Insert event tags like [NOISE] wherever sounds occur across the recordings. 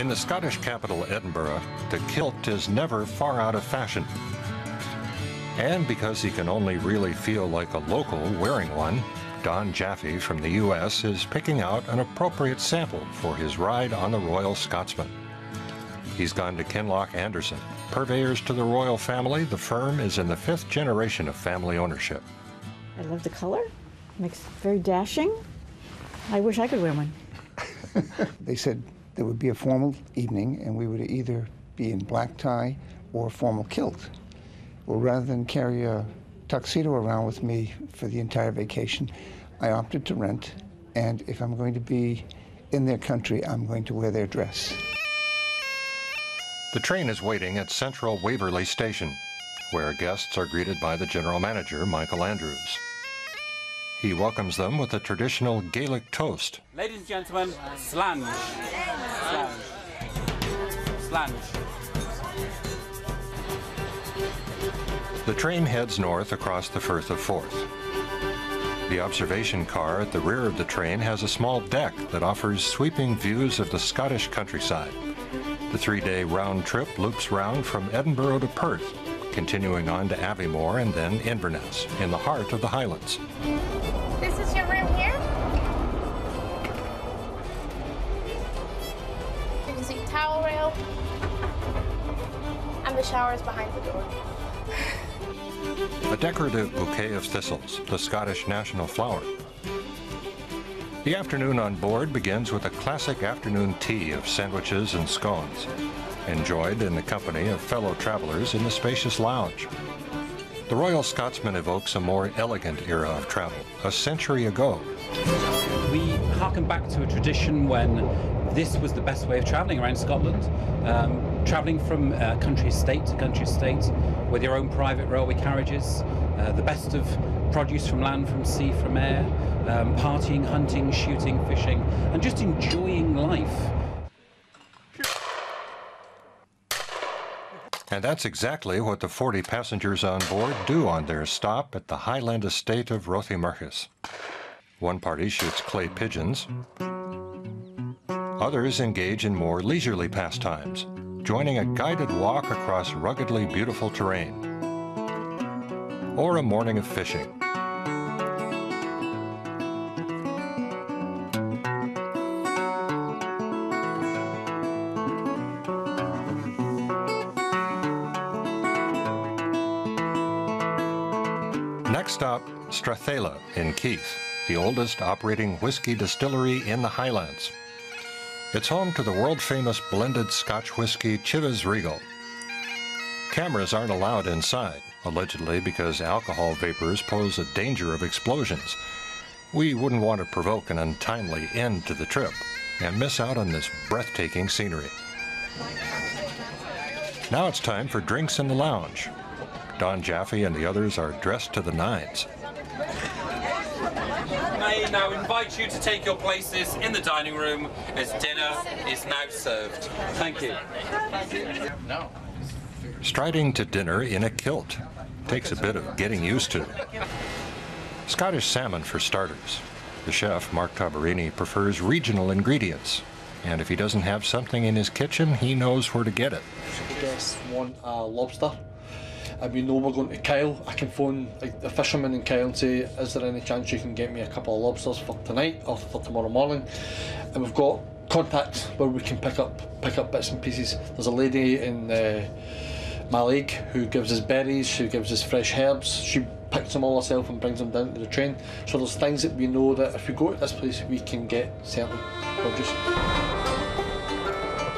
In the Scottish capital, Edinburgh, the kilt is never far out of fashion. And because he can only really feel like a local wearing one, Don Jaffe from the U.S. is picking out an appropriate sample for his ride on the Royal Scotsman. He's gone to Kinloch Anderson. Purveyors to the royal family, the firm is in the fifth generation of family ownership. I love the color. Makes it very dashing. I wish I could wear one. [LAUGHS] They said there would be a formal evening and we would either be in black tie or formal kilt. Well, rather than carry a tuxedo around with me for the entire vacation, I opted to rent. And if I'm going to be in their country, I'm going to wear their dress. The train is waiting at Central Waverley Station, where guests are greeted by the general manager, Michael Andrews. He welcomes them with a traditional Gaelic toast. Ladies and gentlemen, slàinte. Slàinte. Slàinte. The train heads north across the Firth of Forth. The observation car at the rear of the train has a small deck that offers sweeping views of the Scottish countryside. The three-day round trip loops round from Edinburgh to Perth, continuing on to Aviemore and then Inverness, in the heart of the Highlands. This is your room here. See towel rail. And the shower's behind the door. A decorative bouquet of thistles, the Scottish national flower. The afternoon on board begins with a classic afternoon tea of sandwiches and scones, enjoyed in the company of fellow travelers in the spacious lounge. The Royal Scotsman evokes a more elegant era of travel, a century ago. We harken back to a tradition when this was the best way of travelling around Scotland. Um, travelling from uh, country estate to country estate with your own private railway carriages, uh, the best of produce from land, from sea, from air, um, partying, hunting, shooting, fishing, and just enjoying life. And that's exactly what the 40 passengers on board do on their stop at the Highland estate of Rothiemurchus. One party shoots clay pigeons. Others engage in more leisurely pastimes, joining a guided walk across ruggedly beautiful terrain. Or a morning of fishing. Next stop, Strathisla in Keith, the oldest operating whiskey distillery in the Highlands. It's home to the world-famous blended Scotch whiskey Chivas Regal. Cameras aren't allowed inside, allegedly because alcohol vapors pose a danger of explosions. We wouldn't want to provoke an untimely end to the trip and miss out on this breathtaking scenery. Now it's time for drinks in the lounge. Don Jaffe and the others are dressed to the nines. I now invite you to take your places in the dining room as dinner is now served. Thank you. Striding to dinner in a kilt takes a bit of getting used to. Scottish salmon for starters. The chef, Mark Tabarini, prefers regional ingredients. And if he doesn't have something in his kitchen, he knows where to get it. guests want a lobster we know we're going to Kyle, I can phone like, the fisherman in Kyle and say, is there any chance you can get me a couple of lobsters for tonight or for tomorrow morning? And we've got contacts where we can pick up pick up bits and pieces. There's a lady in uh, who gives us berries, who gives us fresh herbs. She picks them all herself and brings them down to the train. So there's things that we know that if we go to this place, we can get certain produce.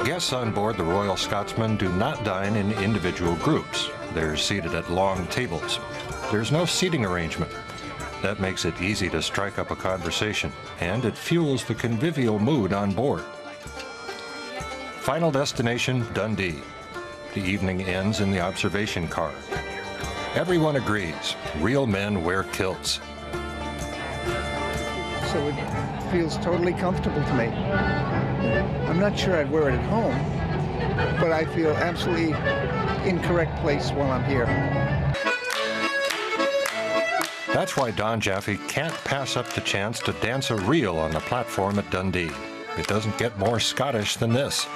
Guests on board the Royal Scotsman do not dine in individual groups. They're seated at long tables. There's no seating arrangement. That makes it easy to strike up a conversation, and it fuels the convivial mood on board. Final destination, Dundee. The evening ends in the observation car. Everyone agrees, real men wear kilts. So it feels totally comfortable to me. I'm not sure I'd wear it at home, but I feel absolutely incorrect place while I'm here. That's why Don Jaffe can't pass up the chance to dance a reel on the platform at Dundee. It doesn't get more Scottish than this.